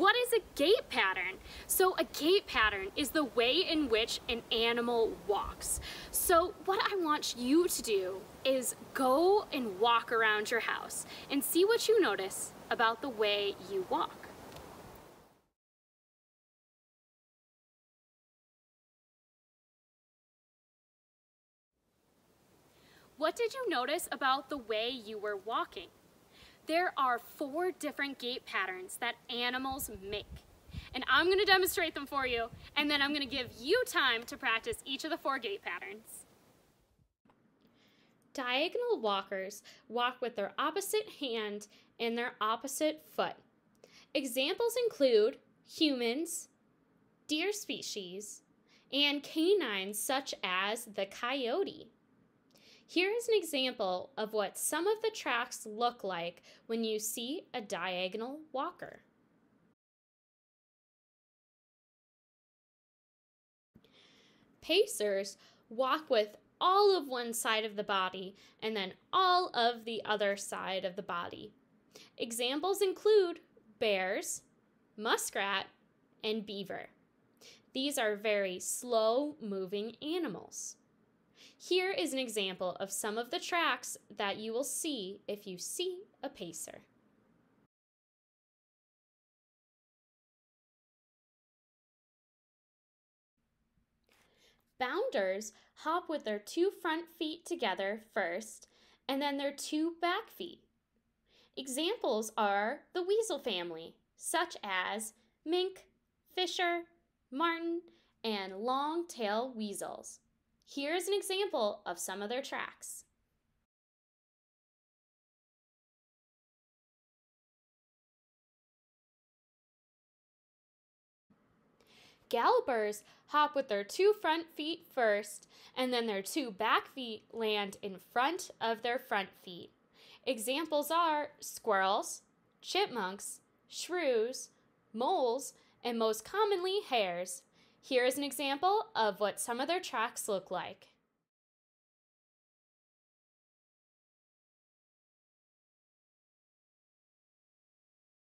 what is a gait pattern? So a gait pattern is the way in which an animal walks. So what I want you to do is go and walk around your house and see what you notice about the way you walk. What did you notice about the way you were walking? There are four different gait patterns that animals make. And I'm gonna demonstrate them for you, and then I'm gonna give you time to practice each of the four gait patterns. Diagonal walkers walk with their opposite hand and their opposite foot. Examples include humans, deer species, and canines such as the coyote. Here is an example of what some of the tracks look like when you see a diagonal walker. Pacers walk with all of one side of the body and then all of the other side of the body. Examples include bears, muskrat, and beaver. These are very slow moving animals. Here is an example of some of the tracks that you will see if you see a pacer. Bounders hop with their two front feet together first and then their two back feet. Examples are the weasel family, such as mink, fisher, marten, and long-tail weasels. Here's an example of some of their tracks. Gallopers hop with their two front feet first, and then their two back feet land in front of their front feet. Examples are squirrels, chipmunks, shrews, moles, and most commonly hares. Here is an example of what some of their tracks look like.